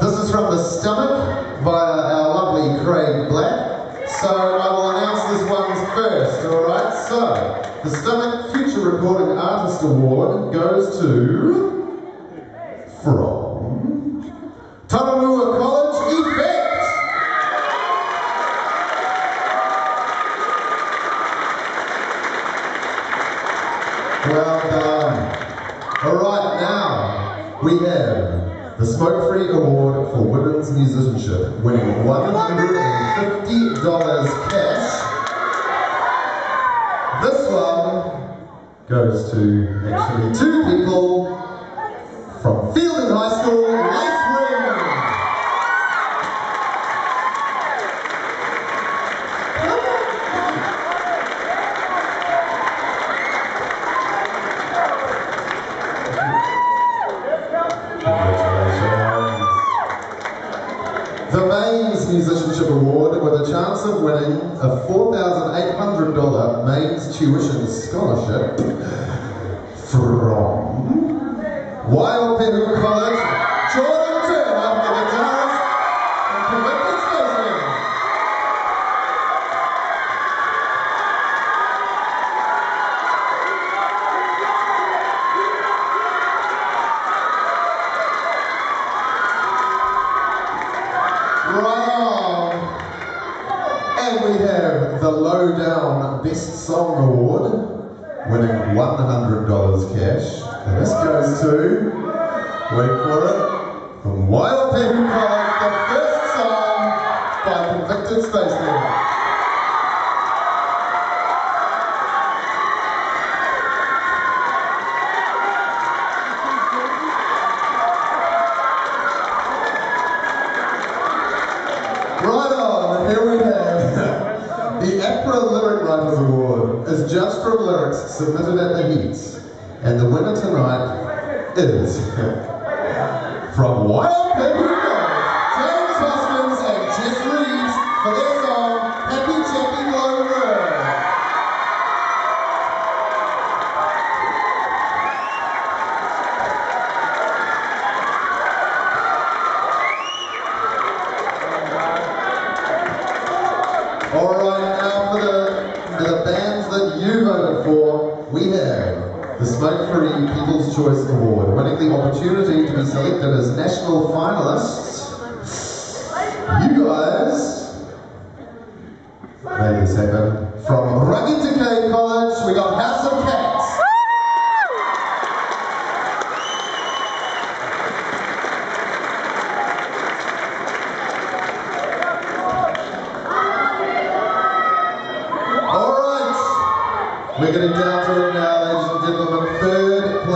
This is from the stomach by our lovely Craig Black. So I will announce this one's first, alright? So, the Stomach Future Recording Artist Award goes to... from... Tararua College Effect! Well done. Alright, now we have the Smokefree Award for Women's Musicianship, winning $150 cash. This one goes to actually two people from Feilding High School, The MAINZ Musicianship Award with a chance of winning a $4,800 MAINZ Tuition Scholarship from Wild Waiopehu College, Jordan we have the Lowdown Best Song Award, winning $100 cash. And this goes to, wait for it, from Wild People College, the first song by Convicted Space Spaceman. Right on, here we have the APRA Lyric Writers Award is judged from lyrics submitted at the Heats. And the winner tonight is from Wild Paper Free People's Choice Award, winning the opportunity to be selected as national finalists. You guys made this happen. From Rangitikei College, we got House of Cats. We're getting down to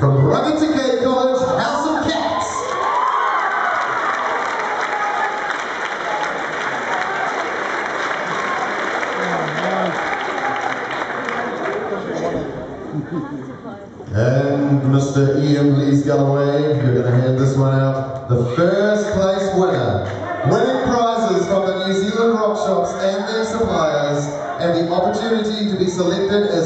from Rangitikei College, House of Cats. And Mr. Iain Lees-Galloway, you're going to hand this one out. The first place winner, winning prizes from the New Zealand rock shops and their suppliers, and the opportunity to be selected as